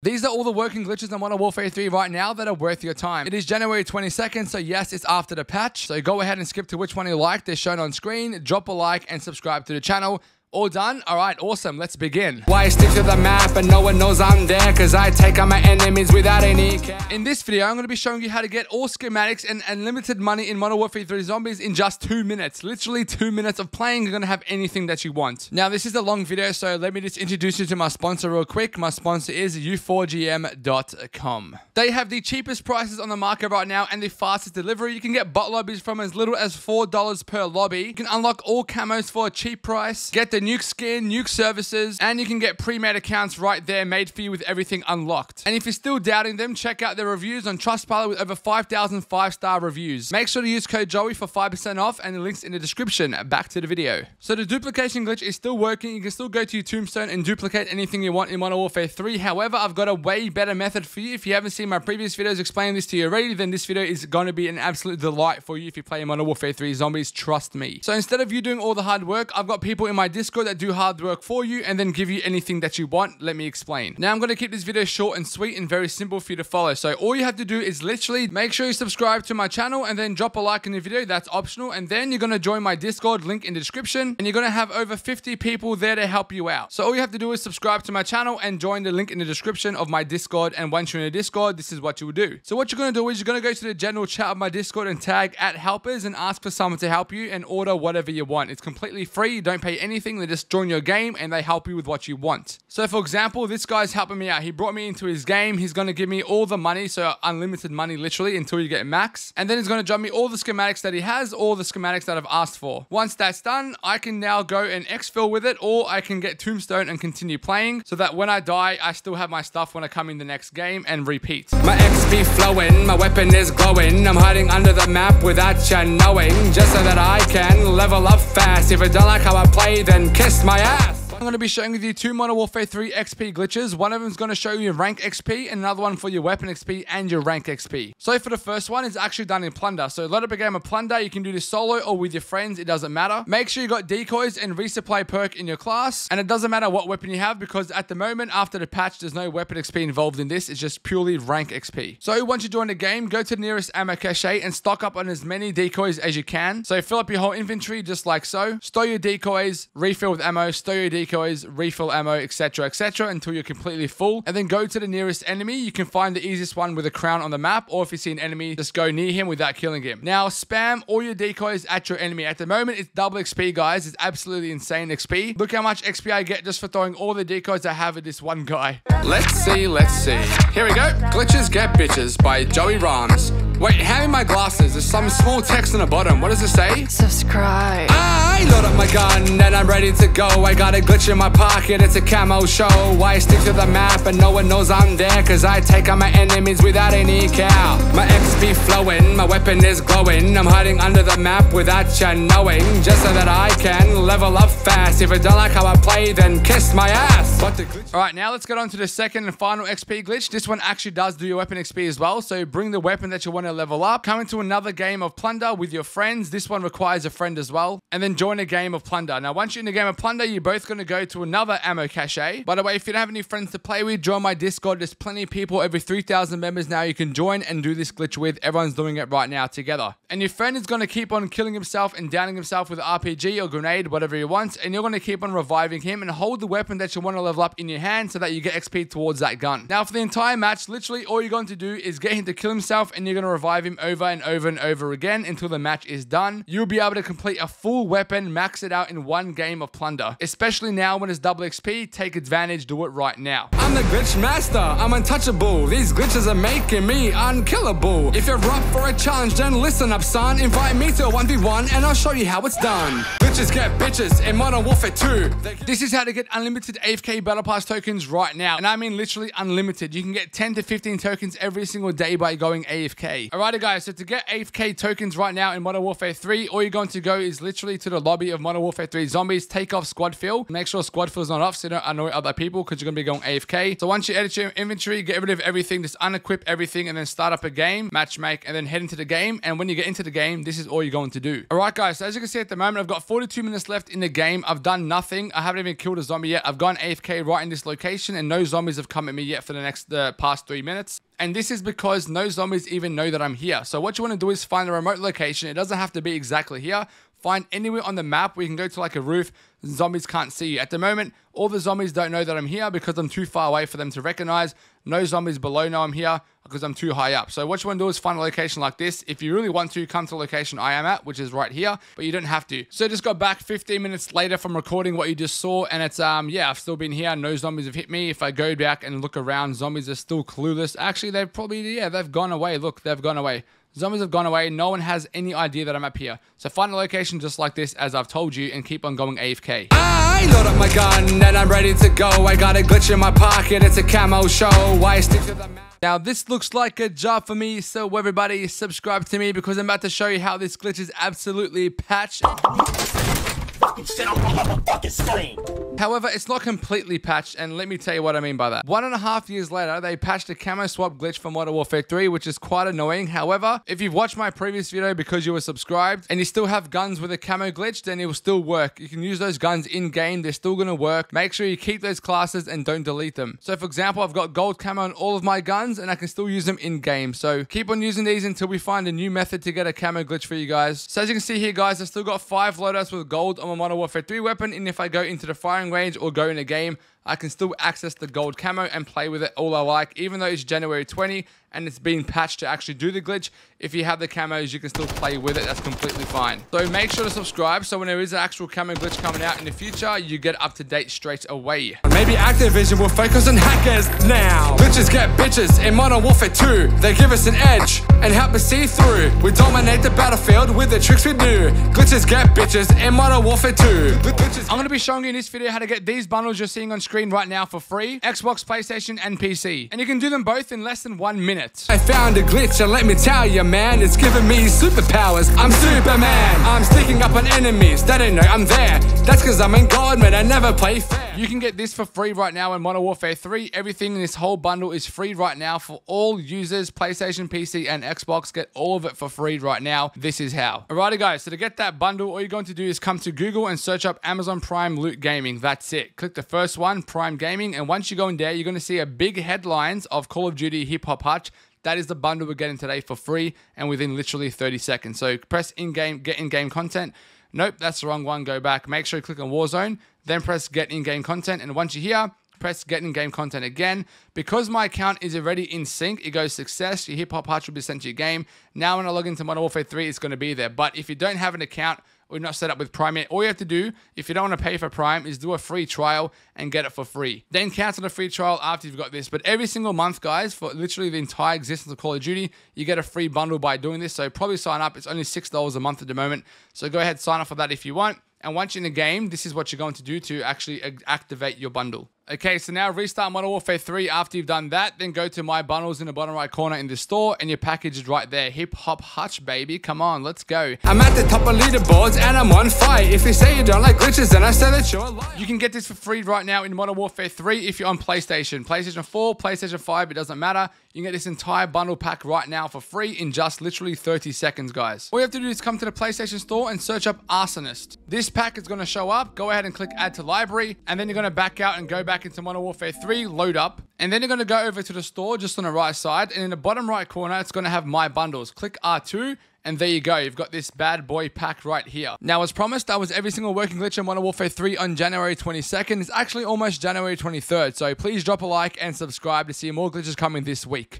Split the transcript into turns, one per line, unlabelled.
These are all the working glitches in Modern Warfare 3 right now that are worth your time. It is January 22nd, so yes, it's after the patch. So go ahead and skip to which one you like. They're shown on screen. Drop a like and subscribe to the channel. All done? All right, awesome. Let's begin.
Why stick to the map and no one knows I'm there Cause I take out my enemies without any care
In this video, I'm going to be showing you how to get all schematics and unlimited money in Modern Warfare 3 Zombies in just two minutes. Literally two minutes of playing, you're going to have anything that you want. Now, this is a long video, so let me just introduce you to my sponsor real quick. My sponsor is u4gm.com. They have the cheapest prices on the market right now and the fastest delivery. You can get bot lobbies from as little as $4 per lobby. You can unlock all camos for a cheap price, get the Nuke skin, Nuke services, and you can get pre-made accounts right there made for you with everything unlocked. And if you're still doubting them, check out their reviews on Trustpilot with over 5,000 five-star reviews. Make sure to use code Joey for 5% off and the links in the description. Back to the video. So the duplication glitch is still working. You can still go to your tombstone and duplicate anything you want in Modern Warfare 3. However, I've got a way better method for you. If you haven't seen my previous videos explaining this to you already, then this video is going to be an absolute delight for you if you play Modern Warfare 3 Zombies. Trust me. So instead of you doing all the hard work, I've got people in my Discord That do hard work for you and then give you anything that you want. Let me explain. Now I'm going to keep this video short and sweet and very simple for you to follow. So all you have to do is literally make sure you subscribe to my channel and then drop a like in the video. That's optional. And then you're going to join my Discord link in the description and you're going to have over 50 people there to help you out. So all you have to do is subscribe to my channel and join the link in the description of my Discord. And once you're in the Discord, this is what you will do. So what you're going to do is you're going to go to the general chat of my Discord and tag at helpers and ask for someone to help you and order whatever you want. It's completely free. You don't pay anything they just join your game and they help you with what you want. So for example, this guy's helping me out. He brought me into his game. He's going to give me all the money, so unlimited money literally until you get max. And then he's going to drop me all the schematics that he has, all the schematics that I've asked for. Once that's done, I can now go and exfil with it or I can get tombstone and continue playing so that when I die, I still have my stuff when I come in the next game and repeat.
My XP flowing, my weapon is glowing I'm hiding under the map without you knowing Just so that I can level up fast If you don't like how I play, then kiss my ass
I'm going to be showing you two Modern Warfare 3 XP glitches. One of them is going to show you rank XP and another one for your weapon XP and your rank XP. So for the first one, it's actually done in Plunder. So load up a game of Plunder. You can do this solo or with your friends. It doesn't matter. Make sure you got decoys and resupply perk in your class. And it doesn't matter what weapon you have because at the moment, after the patch, there's no weapon XP involved in this. It's just purely rank XP. So once you join the game, go to the nearest ammo cache and stock up on as many decoys as you can. So fill up your whole inventory just like so. Store your decoys, refill with ammo, store your decoys decoys, refill ammo, etc., etc., until you're completely full. And then go to the nearest enemy. You can find the easiest one with a crown on the map, or if you see an enemy, just go near him without killing him. Now, spam all your decoys at your enemy. At the moment, it's double XP, guys. It's absolutely insane XP. Look how much XP I get just for throwing all the decoys I have at this one guy.
Let's see, let's see. Here we go. Glitches Get Bitches by Joey Rahmz. Wait, hand me my glasses. There's some small text on the bottom. What does it say?
Subscribe.
I load up my gun and I'm ready to go. I got a glitch in my pocket, it's a camo show. I stick to the map and no one knows I'm there. Cause I take out my enemies without any care. My XP flowing, my weapon is glowing. I'm hiding under the map without you knowing. Just so that I can level up fast. If you don't like how I play, then kiss my ass. What the glitch?
Alright, now let's get on to the second and final XP glitch. This one actually does do your weapon XP as well. So bring the weapon that you want to level up. Come into another game of Plunder with your friends. This one requires a friend as well. And then join a game of Plunder. Now, once you're in a game of Plunder, you're both going to go to another ammo cache. By the way, if you don't have any friends to play with, join my Discord. There's plenty of people, over 3,000 members now you can join and do this glitch with. Everyone's doing it right now together. And your friend is going to keep on killing himself and downing himself with RPG or grenade, whatever he wants. And you're going to keep on reviving him and hold the weapon that you want to level up in your hand so that you get XP towards that gun. Now, for the entire match, literally all you're going to do is get him to kill himself and you're going to revive him over and over and over again until the match is done. You'll be able to complete a full weapon, max it out in one game of plunder. Especially now when it's double XP, take advantage, do it right now.
I'm the glitch master, I'm untouchable. These glitches are making me unkillable. If you're up for a challenge, then listen up, son. Invite me to a 1v1 and I'll show you how it's done. Glitches get bitches in Modern Warfare 2.
This is how to get unlimited AFK Battle Pass tokens right now. And I mean literally unlimited. You can get 10 to 15 tokens every single day by going AFK. Alrighty guys, so to get AFK tokens right now in Modern Warfare 3, all you're going to go is literally to the lobby of Modern Warfare 3 Zombies, take off squad fill, make sure squad fill is not off so you don't annoy other people because you're going to be going AFK. So once you edit your inventory, get rid of everything, just unequip everything and then start up a game, match make, and then head into the game. And when you get into the game, this is all you're going to do. Alright guys, so as you can see at the moment, I've got 42 minutes left in the game. I've done nothing. I haven't even killed a zombie yet. I've gone AFK right in this location and no zombies have come at me yet for the next the past three minutes. And this is because no zombies even know that I'm here. So what you want to do is find a remote location. It doesn't have to be exactly here. Find anywhere on the map where you can go to like a roof. Zombies can't see you. At the moment, all the zombies don't know that I'm here because I'm too far away for them to recognize. No zombies below know I'm here because I'm too high up. So what you want to do is find a location like this. If you really want to, come to the location I am at, which is right here, but you don't have to. So just got back 15 minutes later from recording what you just saw, and it's, um, yeah, I've still been here. No zombies have hit me. If I go back and look around, zombies are still clueless. Actually, they've probably, yeah, they've gone away. Look, they've gone away. Zombies have gone away. No one has any idea that I'm up here. So find a location just like this, as I've told you, and keep on going AFK.
I load up my gun and I'm ready to go. I got a glitch in my pocket, it's a camo show. Why stick to the map?
Now, this looks like a job for me, so everybody subscribe to me because I'm about to show you how this glitch is absolutely patched. However, it's not completely patched, and let me tell you what I mean by that. One and a half years later, they patched a camo swap glitch for Modern Warfare 3, which is quite annoying. However, if you've watched my previous video because you were subscribed, and you still have guns with a camo glitch, then it will still work. You can use those guns in-game, they're still gonna work. Make sure you keep those classes and don't delete them. So for example, I've got gold camo on all of my guns, and I can still use them in-game. So keep on using these until we find a new method to get a camo glitch for you guys. So as you can see here, guys, I've still got five loadouts with gold on my Modern Warfare 3 weapon, and if I go into the firing range or go in a game, I can still access the gold camo and play with it all I like, even though it's January 20 and it's been patched to actually do the glitch. If you have the camos, you can still play with it. That's completely fine. So make sure to subscribe so when there is an actual camo glitch coming out in the future, you get up to date straight away.
Maybe Activision will focus on hackers now. Glitches get bitches in Modern Warfare 2. They give us an edge and help us see through. We dominate the battlefield with the tricks we do. Glitches get bitches in Modern Warfare 2.
I'm going to be showing you in this video how to get these bundles you're seeing on screen right now for free. Xbox, PlayStation, and PC. And you can do them both in less than one minute.
I found a glitch and let me tell you, man, it's giving me superpowers. I'm Superman. I'm sneaking up on enemies. They don't know I'm there. That's because I'm in God, man. I never play fair.
You can get this for free right now in Modern Warfare 3. Everything in this whole bundle is free right now for all users, PlayStation, PC, and Xbox. Get all of it for free right now. This is how. Alrighty, guys. So to get that bundle, all you're going to do is come to Google and search up Amazon Prime Loot Gaming. That's it. Click the first one, Prime Gaming, and once you go in there, you're going to see a big headlines of Call of Duty Hip Hop Hutch. That is the bundle we're getting today for free and within literally 30 seconds. So press in-game, get in-game content. Nope, that's the wrong one. Go back. Make sure you click on Warzone, then press get in-game content. And once you're here, press get in-game content again. Because my account is already in sync, it goes success. Your hip hop hutch will be sent to your game. Now when I log into Modern Warfare 3, it's going to be there. But if you don't have an account, or not set up with Prime yet, all you have to do, if you don't want to pay for Prime, is do a free trial and get it for free. Then cancel the free trial after you've got this. But every single month, guys, for literally the entire existence of Call of Duty, you get a free bundle by doing this. So probably sign up. It's only $6 a month at the moment. So go ahead, sign up for that if you want. And once you're in the game, this is what you're going to do to actually activate your bundle. Okay, so now restart Modern Warfare 3 after you've done that. Then go to My Bundles in the bottom right corner in the store, and your package is right there. Hip Hop Hutch, baby. Come on, let's go.
I'm at the top of leaderboards, and I'm on fire. If you say you don't like glitches, then I say that you're a liar.
You can get this for free right now in Modern Warfare 3 if you're on PlayStation. PlayStation 4, PlayStation 5, it doesn't matter. You can get this entire bundle pack right now for free in just literally 30 seconds, guys. All you have to do is come to the PlayStation Store and search up Arsonist. This pack is going to show up. Go ahead and click Add to Library, and then you're going to back out and go back into Modern Warfare 3, load up, and then you're going to go over to the store just on the right side, and in the bottom right corner, it's going to have My Bundles. Click R2, and there you go, you've got this bad boy pack right here. Now, as promised, that was every single working glitch in Modern Warfare 3 on January 22nd. It's actually almost January 23rd, so please drop a like and subscribe to see more glitches coming this week.